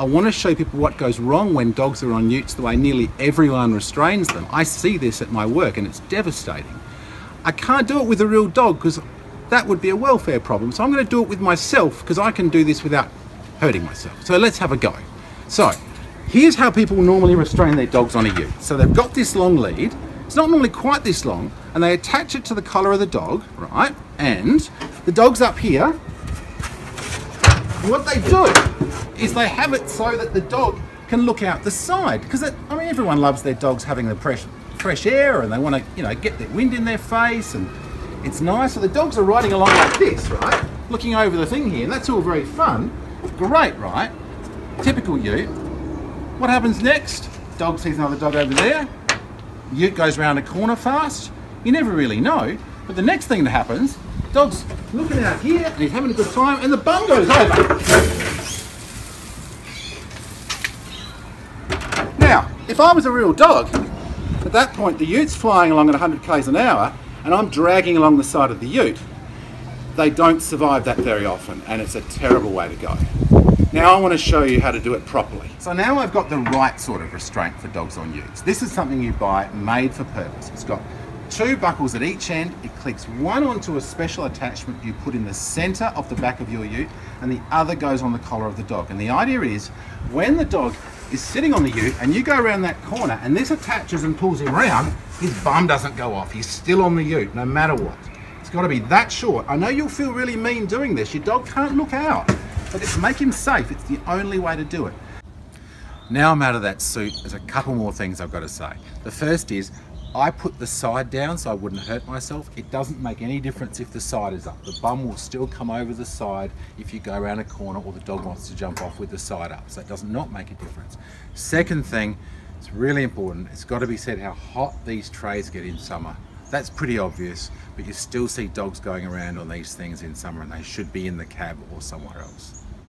I want to show people what goes wrong when dogs are on utes the way nearly everyone restrains them. I see this at my work and it's devastating. I can't do it with a real dog because that would be a welfare problem. So I'm going to do it with myself because I can do this without hurting myself. So let's have a go. So here's how people normally restrain their dogs on a ute. So they've got this long lead. It's not normally quite this long and they attach it to the collar of the dog, right? And the dog's up here. what they do is they have it so that the dog can look out the side because I mean everyone loves their dogs having the fresh fresh air and they want to you know get the wind in their face and it's nice. So the dogs are riding along like this, right? Looking over the thing here, and that's all very fun. Great, right? Typical ute. What happens next? Dog sees another dog over there. Ute goes around a corner fast. You never really know. But the next thing that happens, dog's looking out here and he's having a good time and the bum goes over. Now, if I was a real dog, at that point the ute's flying along at 100 k's an hour and I'm dragging along the side of the ute, they don't survive that very often and it's a terrible way to go. Now I want to show you how to do it properly. So now I've got the right sort of restraint for dogs on utes. This is something you buy made for purpose. It's got two buckles at each end. It clicks one onto a special attachment you put in the center of the back of your ute and the other goes on the collar of the dog. And the idea is when the dog is sitting on the ute and you go around that corner and this attaches and pulls him around, his bum doesn't go off. He's still on the ute no matter what. It's got to be that short. I know you'll feel really mean doing this. Your dog can't look out, but it's make him safe. It's the only way to do it. Now I'm out of that suit, there's a couple more things I've got to say. The first is I put the side down so I wouldn't hurt myself. It doesn't make any difference if the side is up. The bum will still come over the side if you go around a corner or the dog wants to jump off with the side up. So it does not make a difference. Second thing, it's really important, it's got to be said how hot these trays get in summer. That's pretty obvious, but you still see dogs going around on these things in summer and they should be in the cab or somewhere else.